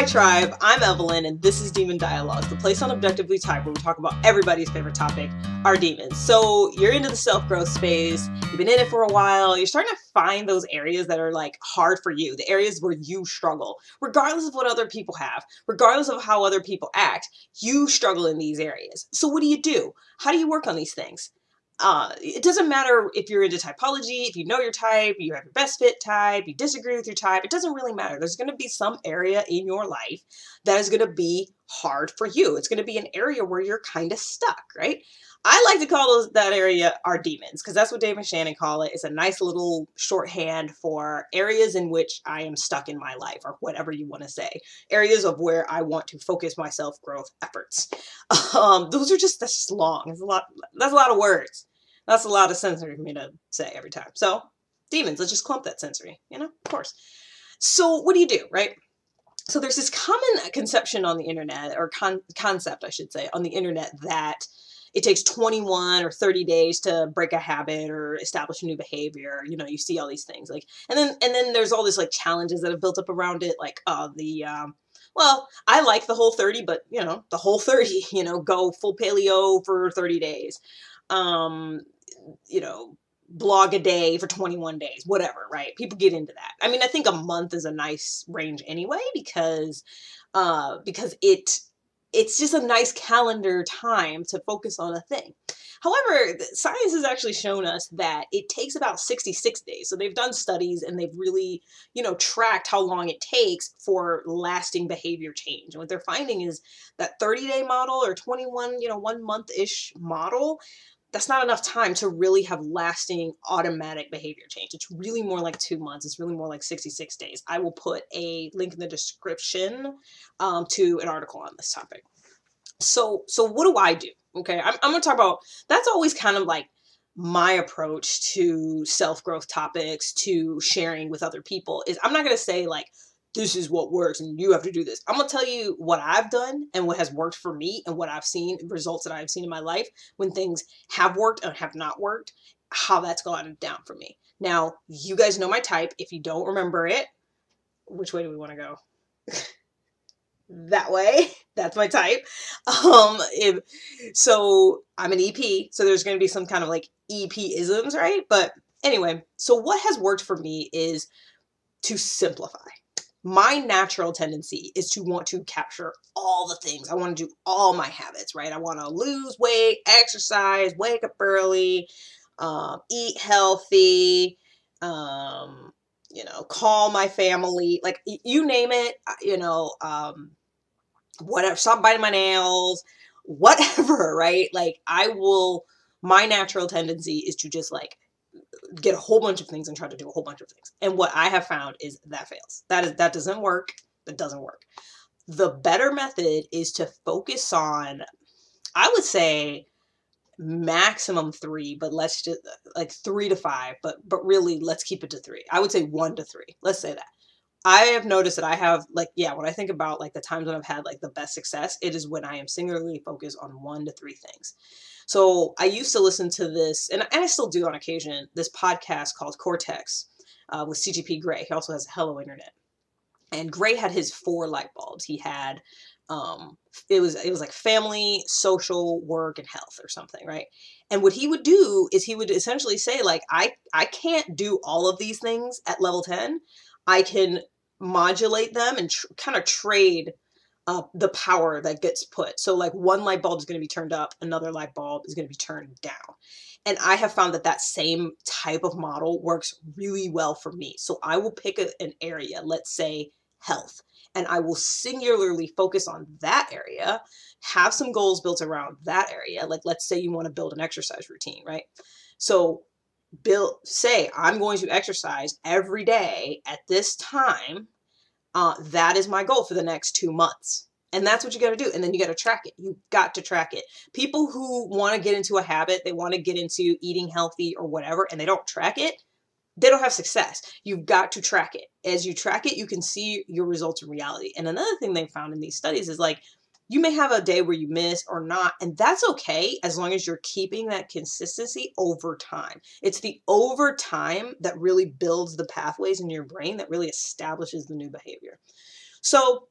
Hi, tribe. I'm Evelyn, and this is Demon Dialogues, the place on Objectively Typed where we talk about everybody's favorite topic, our demons. So, you're into the self growth space, you've been in it for a while, you're starting to find those areas that are like hard for you, the areas where you struggle, regardless of what other people have, regardless of how other people act, you struggle in these areas. So, what do you do? How do you work on these things? Uh, it doesn't matter if you're into typology, if you know your type, you have your best fit type, you disagree with your type, it doesn't really matter. There's going to be some area in your life that is going to be hard for you. It's going to be an area where you're kind of stuck, right? I like to call those that area our demons because that's what Dave and Shannon call it. It's a nice little shorthand for areas in which I am stuck in my life, or whatever you want to say. Areas of where I want to focus my self growth efforts. Um, those are just that's long. It's a lot. That's a lot of words. That's a lot of sensory for me to say every time. So, demons, let's just clump that sensory, you know, of course. So, what do you do, right? So, there's this common conception on the internet, or con- concept, I should say, on the internet that it takes 21 or 30 days to break a habit or establish a new behavior you know you see all these things like and then and then there's all these like challenges that have built up around it like uh the um well i like the whole 30 but you know the whole 30 you know go full paleo for 30 days um you know, blog a day for 21 days, whatever, right? People get into that. I mean, I think a month is a nice range anyway because uh because it it's just a nice calendar time to focus on a thing. However, science has actually shown us that it takes about 66 days. So they've done studies and they've really, you know, tracked how long it takes for lasting behavior change. And what they're finding is that 30-day model or 21, you know, one month-ish model that's not enough time to really have lasting automatic behavior change. It's really more like two months. It's really more like 66 days. I will put a link in the description um, to an article on this topic. So, so what do I do? Okay, I'm, I'm to talk about that's always kind of like my approach to self growth topics, to sharing with other people. Is I'm not to say like, this is what works and you have to do this. I'm to tell you what I've done and what has worked for me and what I've seen, results that I've seen in my life when things have worked and have not worked, how that's gone down for me. Now, you guys know my type. If you don't remember it, which way do we want to go? that way. That's my type. Um, if, so I'm an EP, so there's going to be some kind of like EP isms, right? But anyway, so what has worked for me is to simplify my natural tendency is to want to capture all the things. I want to do all my habits, right? I want to lose weight, exercise, wake up early, um, eat healthy, um, you know, call my family, like you name it, you know, um, whatever, stop biting my nails, whatever, right? Like I will, my natural tendency is to just like get a whole bunch of things and try to do a whole bunch of things. And what I have found is that fails. That is that doesn't work. That doesn't work. The better method is to focus on I would say maximum 3, but let's just like 3 to 5, but but really let's keep it to 3. I would say 1 to 3. Let's say that. I have noticed that I have like yeah, when I think about like the times when I've had like the best success, it is when I am singularly focused on 1 to 3 things. So I used to listen to this, and, and I still do on occasion, this podcast called Cortex uh, with CGP Grey. He also has Hello Internet. And Grey had his four light bulbs. He had um, it was it was like family, social, work, and health or something, right? And what he would do is he would essentially say like I I can't do all of these things at level 10. I can modulate them and tr- kind of trade uh, the power that gets put. So, like one light bulb is going to be turned up, another light bulb is going to be turned down. And I have found that that same type of model works really well for me. So, I will pick a, an area, let's say health, and I will singularly focus on that area, have some goals built around that area. Like, let's say you want to build an exercise routine, right? So, build say i'm going to exercise every day at this time uh, that is my goal for the next two months. And that's what you got to do. And then you got to track it. You got to track it. People who want to get into a habit, they want to get into eating healthy or whatever, and they don't track it, they don't have success. You've got to track it. As you track it, you can see your results in reality. And another thing they found in these studies is like you may have a day where you miss or not, and that's okay as long as you're keeping that consistency over time. It's the over time that really builds the pathways in your brain that really establishes the new behavior. So,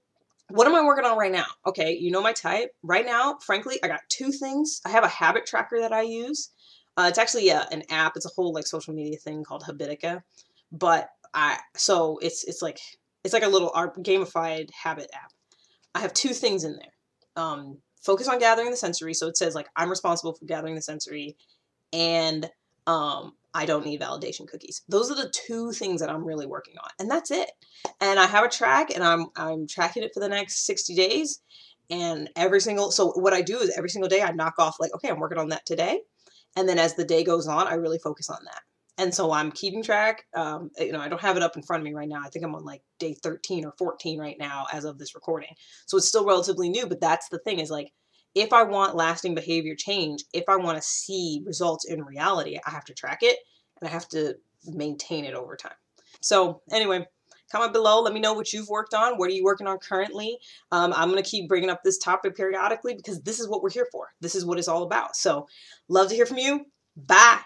what am I working on right now? Okay, you know my type. Right now, frankly, I got two things. I have a habit tracker that I use. Uh, it's actually a, an app. It's a whole like social media thing called Habitica. But I so it's it's like it's like a little art, gamified habit app. I have two things in there. Um, focus on gathering the sensory. So it says like I'm responsible for gathering the sensory, and um, I don't need validation cookies. Those are the two things that I'm really working on, and that's it. And I have a track, and I'm I'm tracking it for the next 60 days. And every single so what I do is every single day I knock off like okay I'm working on that today, and then as the day goes on I really focus on that. And so I'm keeping track. Um, you know I don't have it up in front of me right now. I think I'm on like day 13 or 14 right now as of this recording. So it's still relatively new, but that's the thing is like if I want lasting behavior change, if I want to see results in reality, I have to track it and I have to maintain it over time. So, anyway, comment below. Let me know what you've worked on. What are you working on currently? Um, I'm going to keep bringing up this topic periodically because this is what we're here for. This is what it's all about. So, love to hear from you. Bye.